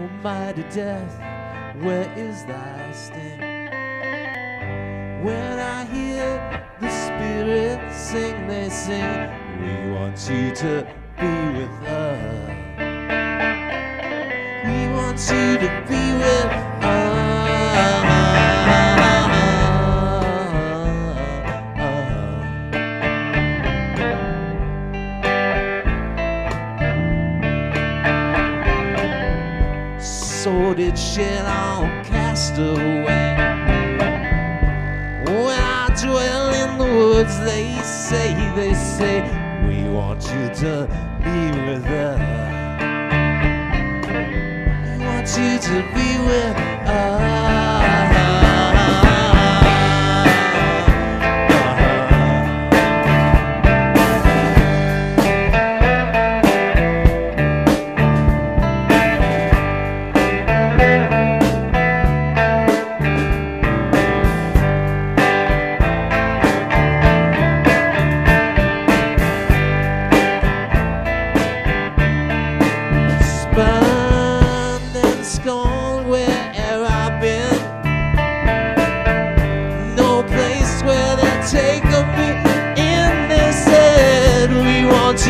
Almighty death, where is thy sting? When I hear the Spirit sing, they sing, We want you to be with us. We want you to be with Sordid shit on castaway. When I dwell in the woods, they say, they say, we want you to be with us. We want you to be with us.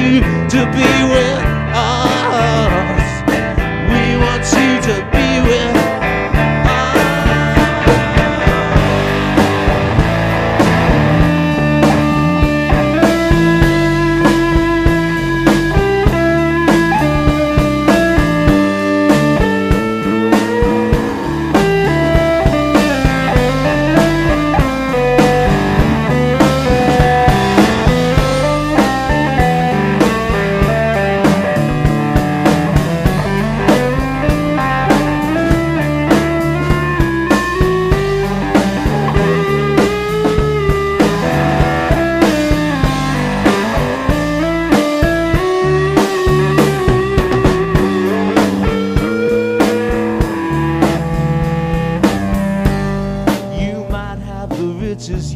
You to be with us.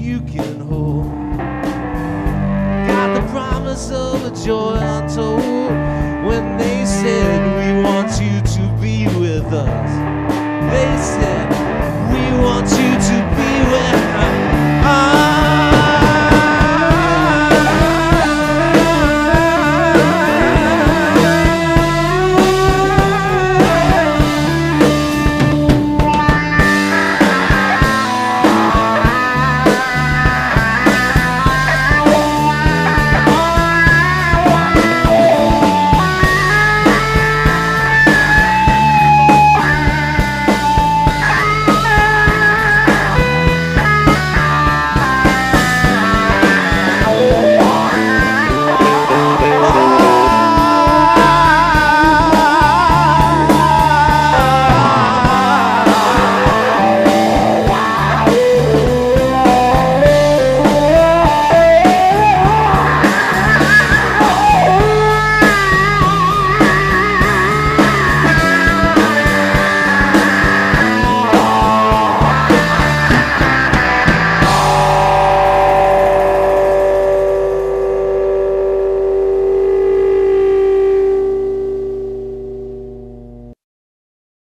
you can hold. Got the promise of a joy untold when they said, We want you to be with us. They said, We want you to be with us.